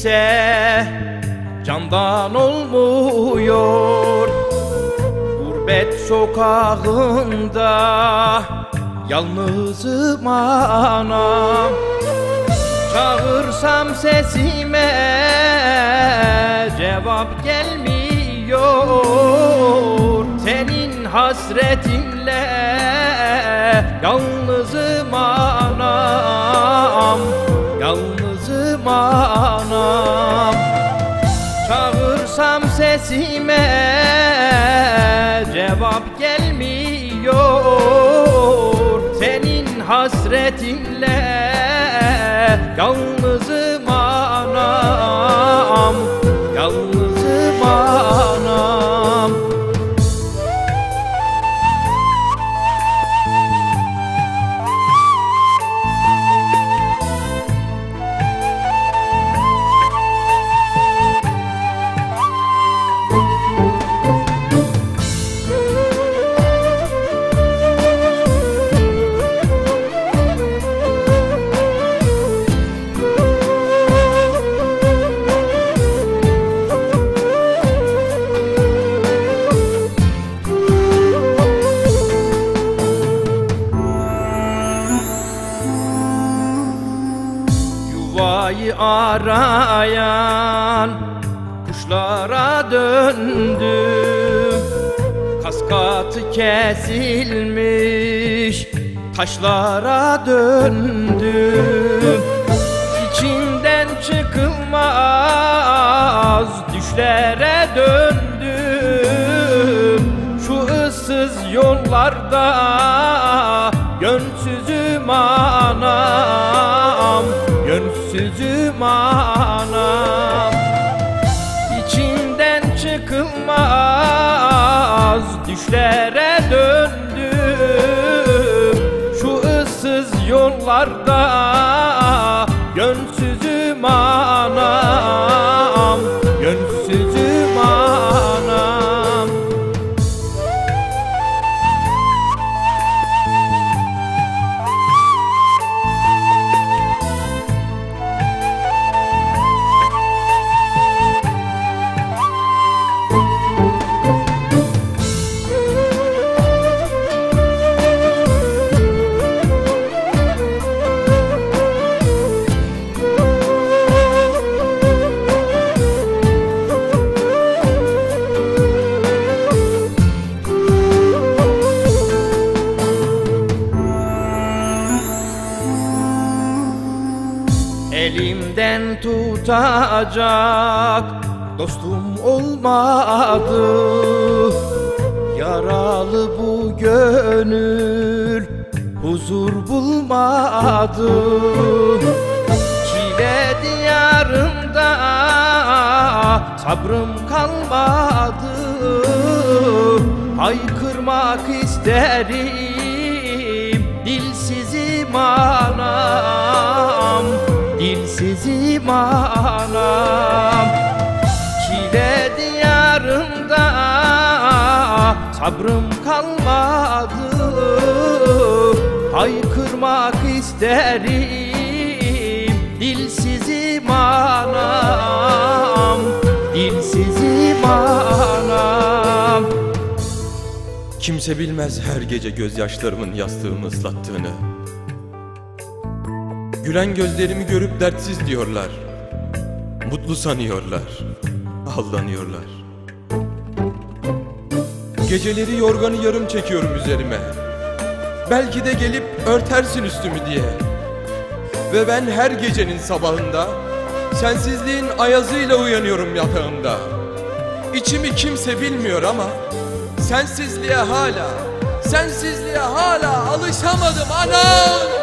ise candan olmuyor. Gurbet sokağında yalnızım anam. Çağırsam sesime cevap gelmiyor. Senin hasretinle yalnızım anam Anam Çağırsam sesime cevap gelmiyor. Senin hasretinle yalnızım Yuvayı arayan kuşlara döndüm. Kaskatı kesilmiş taşlara döndüm. İçinden çıkılmaz düşlere Yönsüzüm anam İçinden çıkılmaz. Düşlere döndüm Şu ıssız yollarda tutacak dostum olmadı. Yaralı bu gönül huzur bulmadı. Çile diyarında sabrım kalmadı. Haykırmak isterim dilsizim anam Dilsizim anam Çile diyarında sabrım kalmadı. Haykırmak isterim dilsizim anam Dilsizim anam Kimse bilmez her gece gözyaşlarımın yastığımı ıslattığını Gülen gözlerimi görüp dertsiz diyorlar. Mutlu sanıyorlar. Aldanıyorlar. Geceleri yorganı yarım çekiyorum üzerime. Belki de gelip örtersin üstümü diye. Ve ben her gecenin sabahında Sensizliğin ayazıyla uyanıyorum yatağımda. İçimi kimse bilmiyor ama Sensizliğe hala Sensizliğe hala alışamadım. Anam